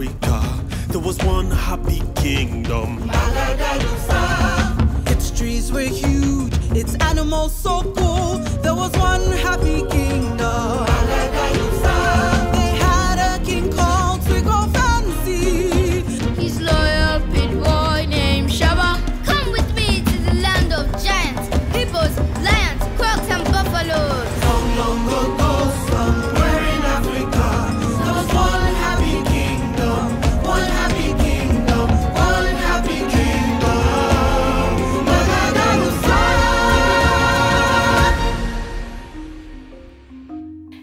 Africa, there was one happy kingdom. Its trees were huge, its animals so cool. There was one happy kingdom. They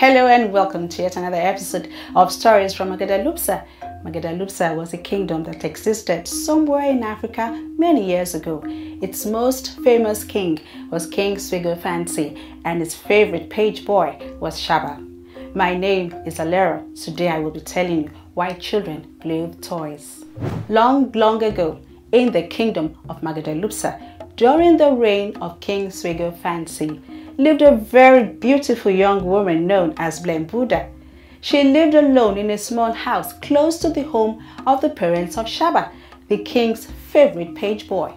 Hello and welcome to yet another episode of Stories from Magadalupsa. Magadalupsa was a kingdom that existed somewhere in Africa many years ago. Its most famous king was King Swigo Fanci, and his favorite page boy was Shaba. My name is Alera. Today I will be telling you why children play with toys. Long, long ago, in the kingdom of Magadalupsa, during the reign of King Swigo Fanci, lived a very beautiful young woman known as Blembuda. She lived alone in a small house close to the home of the parents of Shaba, the king's favorite page boy.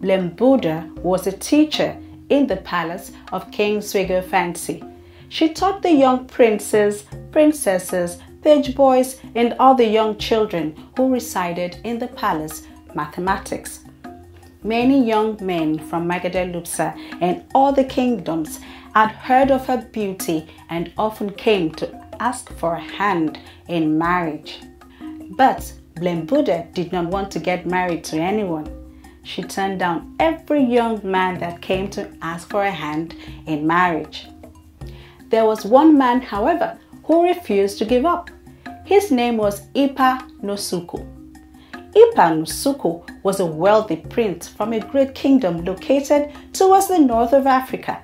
Blembuda was a teacher in the palace of King Swigo Fanci. She taught the young princes, princesses, page boys, and other young children who resided in the palace mathematics. Many young men from Magadalupsa and other kingdoms had heard of her beauty and often came to ask for a hand in marriage. But Blembuda did not want to get married to anyone. She turned down every young man that came to ask for a hand in marriage. There was one man, however, who refused to give up. His name was Ipa Nosuko. Ipa Nosuko was a wealthy prince from a great kingdom located towards the north of Africa.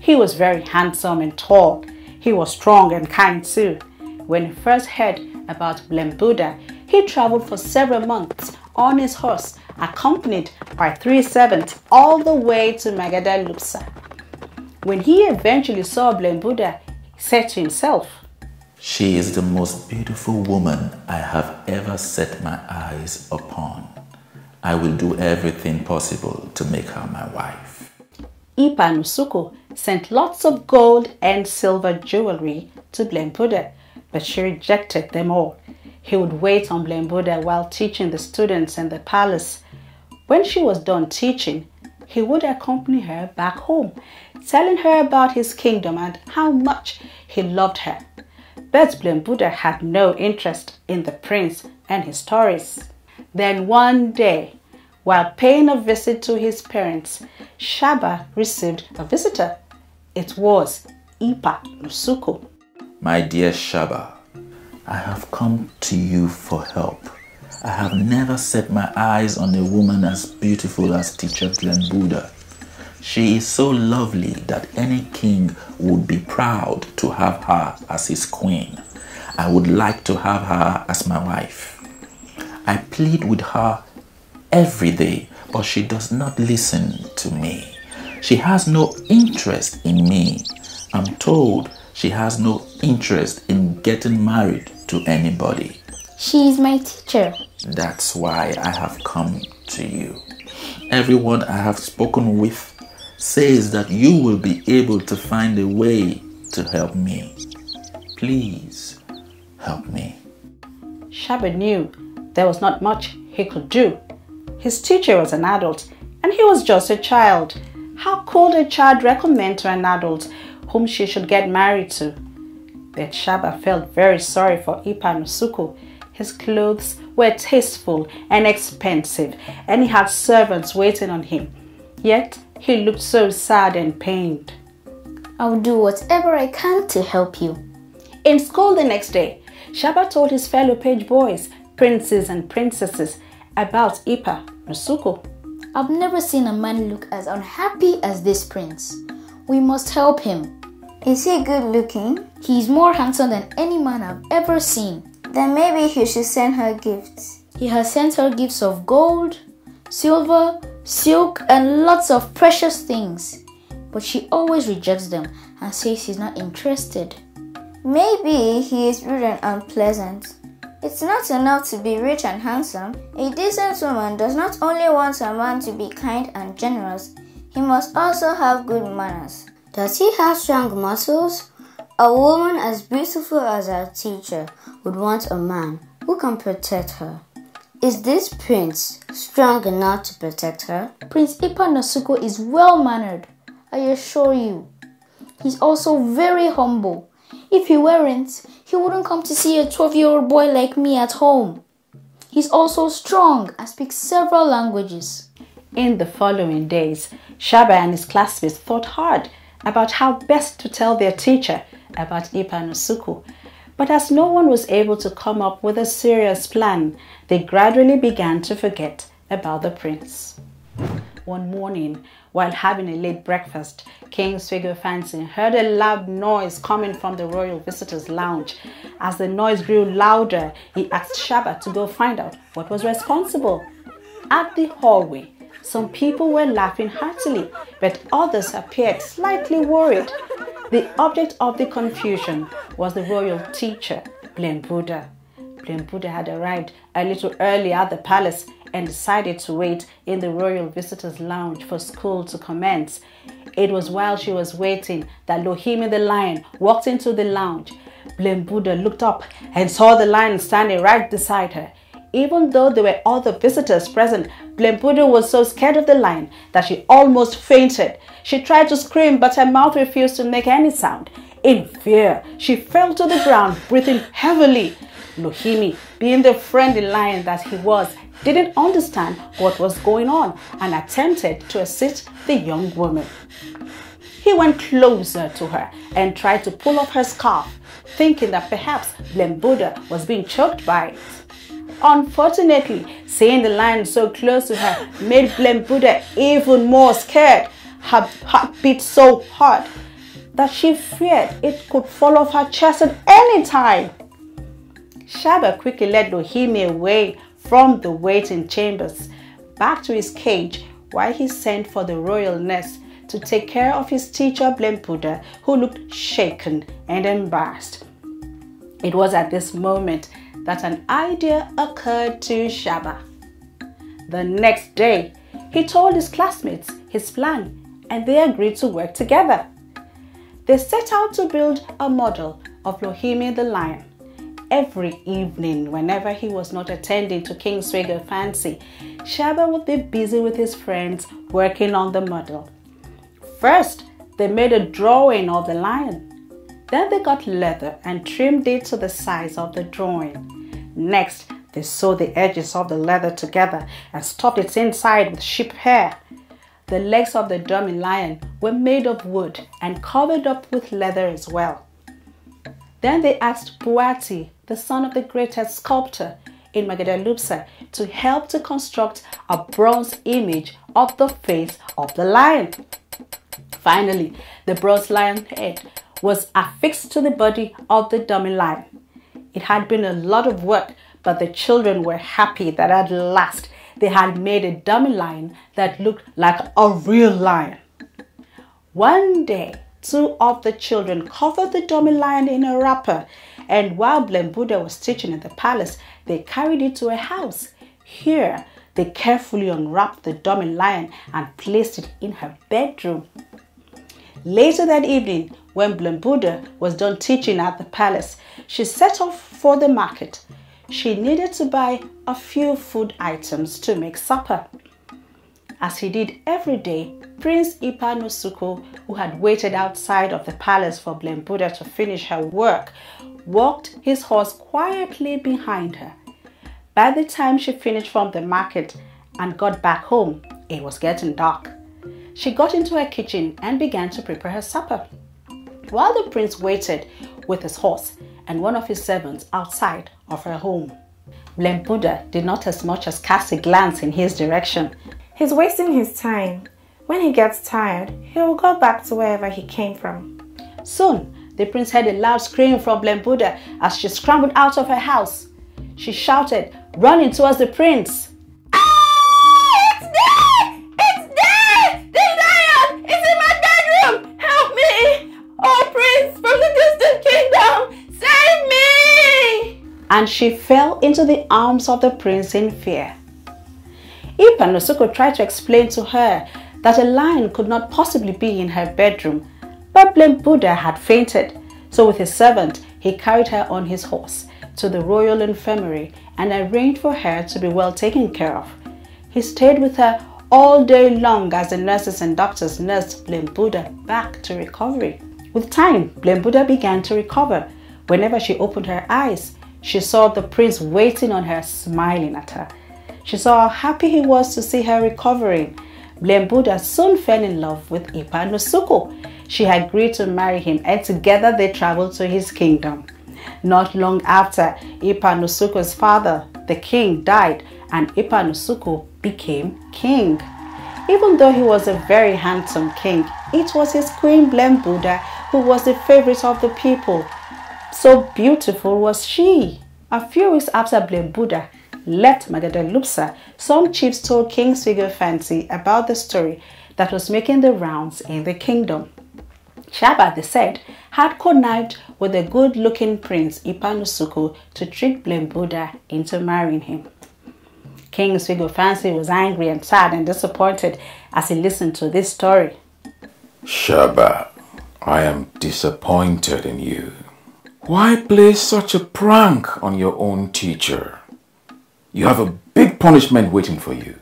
He was very handsome and tall. He was strong and kind too. When he first heard about Blembuda, he traveled for several months on his horse, accompanied by three servants all the way to Magadalupsa. When he eventually saw Blembuda, he said to himself, She is the most beautiful woman I have ever set my eyes upon. I will do everything possible to make her my wife. Ipa Nosuko sent lots of gold and silver jewelry to Blembuda, but she rejected them all. He would wait on Blembuda while teaching the students in the palace. When she was done teaching, he would accompany her back home, telling her about his kingdom and how much he loved her. But Blembuda had no interest in the prince and his stories. Then one day, while paying a visit to his parents, Shaba received a visitor. It was Ipa Nosuko. My dear Shaba, I have come to you for help. I have never set my eyes on a woman as beautiful as teacher Blembuda. She is so lovely that any king would be proud to have her as his queen. I would like to have her as my wife. I plead with her every day, but she does not listen to me. She has no interest in me. I'm told she has no interest in getting married to anybody. She is my teacher. That's why I have come to you. Everyone I have spoken with says that you will be able to find a way to help me. Please help me. Shaba knew there was not much he could do. His teacher was an adult and he was just a child. How could a child recommend to an adult whom she should get married to? But Shaba felt very sorry for Ipa Nosuko. His clothes were tasteful and expensive, and he had servants waiting on him. Yet he looked so sad and pained. I'll do whatever I can to help you. In school the next day, Shaba told his fellow page boys, princes and princesses about Ipa Nosuko. I've never seen a man look as unhappy as this prince. We must help him. Is he good looking? He's more handsome than any man I've ever seen. Then maybe he should send her gifts. He has sent her gifts of gold, silver, silk, and lots of precious things. But she always rejects them and says she's not interested. Maybe he is rude and unpleasant. It's not enough to be rich and handsome. A decent woman does not only want a man to be kind and generous, he must also have good manners. Does he have strong muscles? A woman as beautiful as our teacher would want a man who can protect her. Is this prince strong enough to protect her? Prince Ipa Nosuko is well mannered, I assure you. He's also very humble. If he weren't, he wouldn't come to see a 12 year old boy like me at home. He's also strong and speaks several languages. In the following days, Shaba and his classmates thought hard about how best to tell their teacher about Ipa Nosuko. But as no one was able to come up with a serious plan, they gradually began to forget about the prince. One morning, while having a late breakfast, King Swigo Fanci heard a loud noise coming from the royal visitors' lounge. As the noise grew louder, he asked Shaba to go find out what was responsible. At the hallway, some people were laughing heartily, but others appeared slightly worried. The object of the confusion was the royal teacher, Blembuda. Blembuda had arrived a little early at the palace and decided to wait in the royal visitors' lounge for school to commence. It was while she was waiting that Lohimi the lion walked into the lounge. Blembuda looked up and saw the lion standing right beside her. Even though there were other visitors present, Blembuda was so scared of the lion that she almost fainted. She tried to scream, but her mouth refused to make any sound. In fear, she fell to the ground, breathing heavily. Lohimi, being the friendly lion that he was, didn't understand what was going on and attempted to assist the young woman. He went closer to her and tried to pull off her scarf, thinking that perhaps Blembuda was being choked by it. Unfortunately, seeing the lion so close to her made Blembuda even more scared. Her heart beat so hard that she feared it could fall off her chest at any time. Shaba quickly led Lohimi away from the waiting chambers back to his cage while he sent for the royal nurse to take care of his teacher Blembuda, who looked shaken and embarrassed. It was at this moment that an idea occurred to Shaba. The next day, he told his classmates his plan and they agreed to work together. They set out to build a model of Lohimi the lion. Every evening, whenever he was not attending to King Swigo Fanci, Shaba would be busy with his friends working on the model. First, they made a drawing of the lion. Then they got leather and trimmed it to the size of the drawing. Next, they sewed the edges of the leather together and stuffed it inside with sheep hair. The legs of the dummy lion were made of wood and covered up with leather as well. Then they asked Buati, the son of the greatest sculptor in Magadalupsa, to help to construct a bronze image of the face of the lion. Finally, the bronze lion head was affixed to the body of the dummy lion. It had been a lot of work, but the children were happy that at last they had made a dummy lion that looked like a real lion. One day, two of the children covered the dummy lion in a wrapper, and while Blembuda was teaching in the palace, they carried it to a house. Here, they carefully unwrapped the dummy lion and placed it in her bedroom. Later that evening, when Blembuda was done teaching at the palace, she set off for the market. She needed to buy a few food items to make supper. As he did every day, Prince Ipa Nosuko, who had waited outside of the palace for Blembuda to finish her work, walked his horse quietly behind her. By the time she finished from the market and got back home, it was getting dark. She got into her kitchen and began to prepare her supper. While the prince waited with his horse and one of his servants outside of her home, Blembuda did not as much as cast a glance in his direction. He's wasting his time. When he gets tired, he will go back to wherever he came from. Soon, the prince heard a loud scream from Blembuda as she scrambled out of her house. She shouted, running towards the prince. And she fell into the arms of the prince in fear. Ipa Nosuko tried to explain to her that a lion could not possibly be in her bedroom, but Blembuda had fainted. So with his servant, he carried her on his horse to the royal infirmary and arranged for her to be well taken care of. He stayed with her all day long as the nurses and doctors nursed Blembuda back to recovery. With time, Blembuda began to recover. Whenever she opened her eyes, she saw the prince waiting on her, smiling at her. She saw how happy he was to see her recovering. Blembuda soon fell in love with Ipa Nosuko. She agreed to marry him and together they traveled to his kingdom. Not long after, Ipa Nosuko's father, the king, died and Ipa Nosuko became king. Even though he was a very handsome king, it was his queen Blembuda who was the favorite of the people. So beautiful was she. A few weeks after Blembuda left Magadalupsa, some chiefs told King Fanci about the story that was making the rounds in the kingdom. Shaba, they said, had connived with the good-looking prince Ipa Nosuko to trick Blembuda into marrying him. King Fanci was angry and sad and disappointed as he listened to this story. Shaba, I am disappointed in you. Why play such a prank on your own teacher? You have a big punishment waiting for you.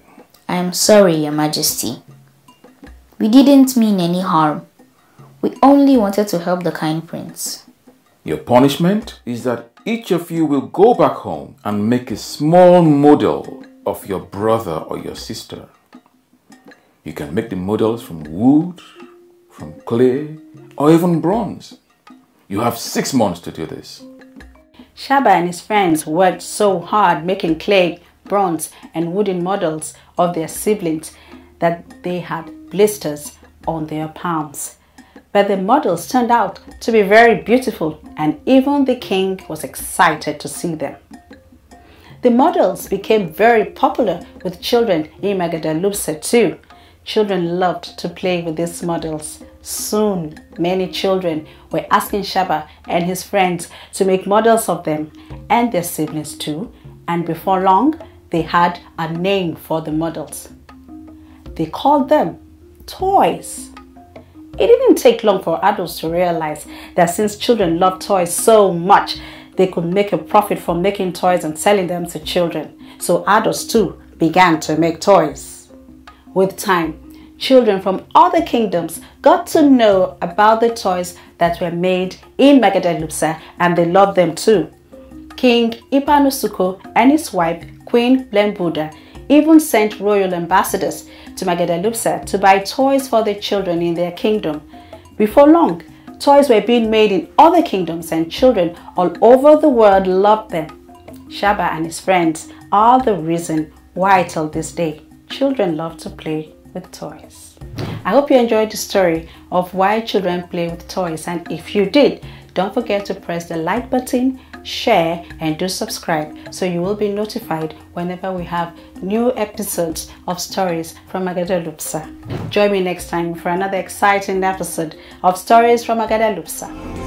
I am sorry, Your Majesty. We didn't mean any harm. We only wanted to help the kind prince. Your punishment is that each of you will go back home and make a small model of your brother or your sister. You can make the models from wood, from clay, or even bronze. You have six months to do this. Shaba and his friends worked so hard making clay, bronze, and wooden models of their siblings that they had blisters on their palms. But the models turned out to be very beautiful, and even the king was excited to see them. The models became very popular with children in Magadalupsa too. Children loved to play with these models. Soon, many children were asking Shaba and his friends to make models of them and their siblings too, and before long, they had a name for the models. They called them toys. It didn't take long for adults to realize that since children love toys so much, they could make a profit from making toys and selling them to children. So adults too began to make toys. With time, children from other kingdoms got to know about the toys that were made in Magadalupsa and they loved them too. King Ipa Nosuko and his wife, Queen Blembuda, even sent royal ambassadors to Magadalupsa to buy toys for the children in their kingdom. Before long, Toys were being made in other kingdoms and children all over the world loved them. Shaba and his friends are the reason why till this day children love to play with toys. I hope you enjoyed the story of why children play with toys and if you did, don't forget to press the like button, share and do subscribe so you will be notified whenever we have new episodes of stories from Magadalupsa. Join me next time for another exciting episode of Stories from Magadalupsa.